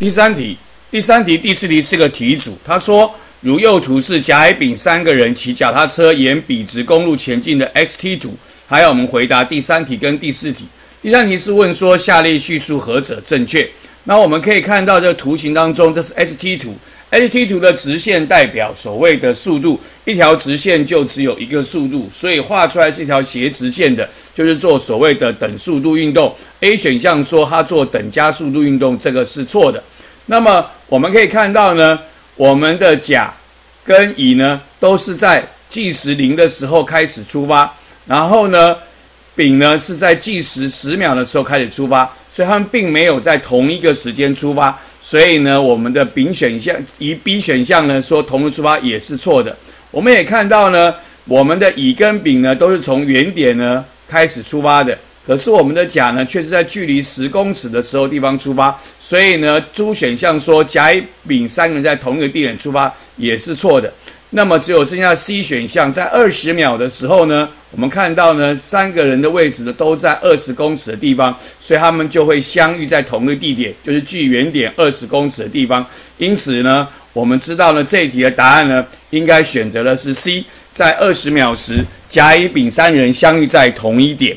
第三题，第三题第四题是个题组，他说，如右图是甲、乙、丙三个人骑脚踏车沿笔直公路前进的 x t 图，还要我们回答第三题跟第四题。第三题是问说，下列叙述何者正确？那我们可以看到这个图形当中，这是 x-t 图 h-t 图的直线代表所谓的速度，一条直线就只有一个速度，所以画出来是一条斜直线的，就是做所谓的等速度运动。A 选项说它做等加速度运动，这个是错的。那么我们可以看到呢，我们的甲跟乙呢都是在计时零的时候开始出发，然后呢。丙呢是在计时十秒的时候开始出发，所以他们并没有在同一个时间出发，所以呢，我们的丙选项以 B 选项呢说同时出发也是错的。我们也看到呢，我们的乙跟丙呢都是从原点呢开始出发的，可是我们的甲呢却是在距离十公尺的时候地方出发，所以呢，D 选项说甲、乙、丙三个人在同一个地点出发也是错的。那么只有剩下 C 选项，在二十秒的时候呢，我们看到呢，三个人的位置呢都在二十公尺的地方，所以他们就会相遇在同一个地点，就是距原点二十公尺的地方。因此呢，我们知道呢，这一题的答案呢，应该选择的是 C，在二十秒时，甲、乙、丙三人相遇在同一点。